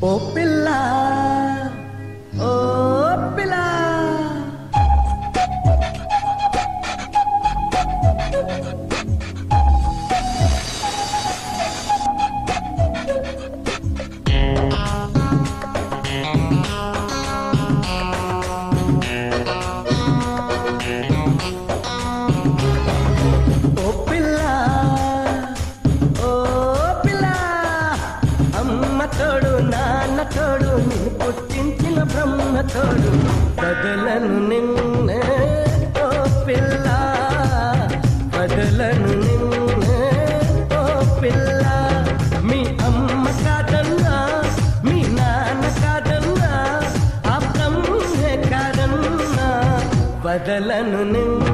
Opela, opela. Thank you. Krishna బ్రహ్మతోడు కదలను నిన్నే ఓ పిల్ల. కదలను నిన్నే ఓ పిల్ల. మీ అమ్మ కాదన్నా మీ నాన్న కాదన్నా ఆ బ్రహ్మే కాదన్నా. బదలను నిన్నే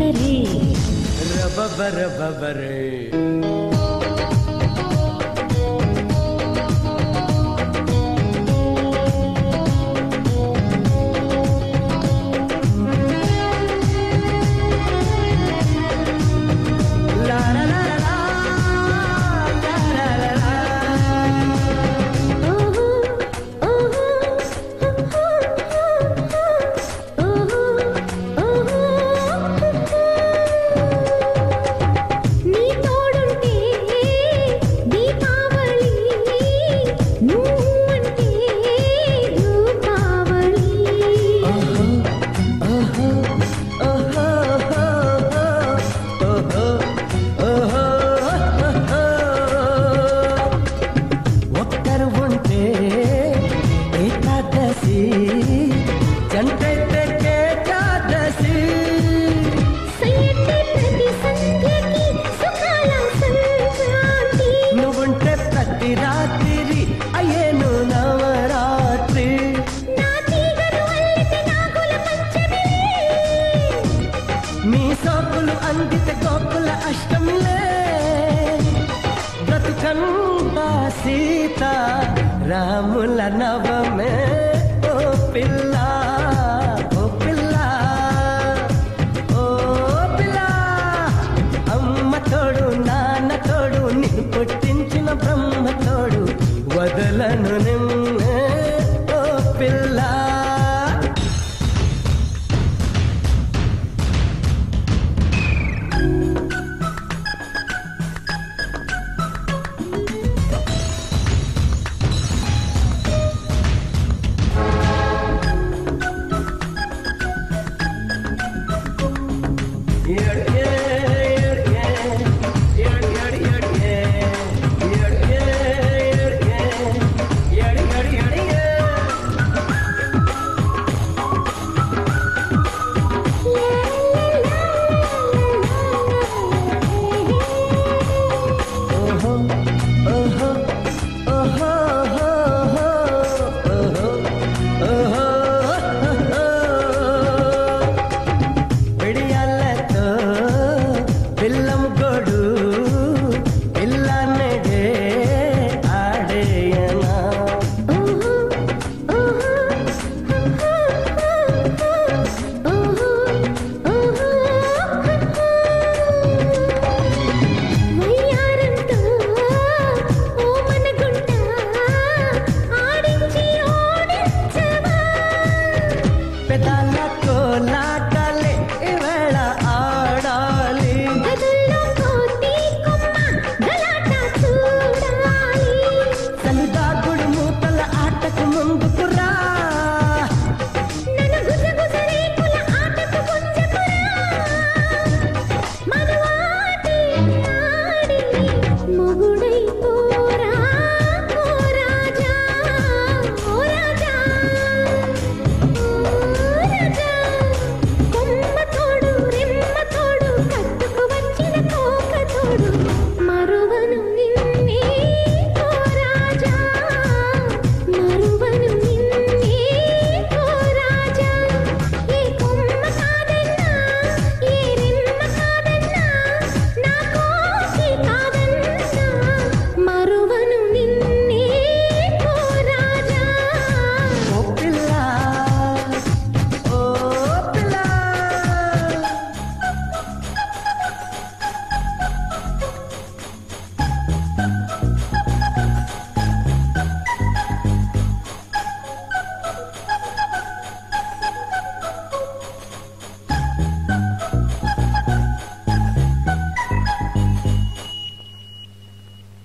तरे रब बर జగదంబా సీత రాముల నవమే ఓ పిల్ల ఓ పిల్ల ఓ పిల్ల. అమ్మ తోడు నాన్న తోడు నిన్ను పుట్టించిన బ్రహ్మ తోడు వదలను నిమ్మే ఓ పిల్ల. पे डाला तो ला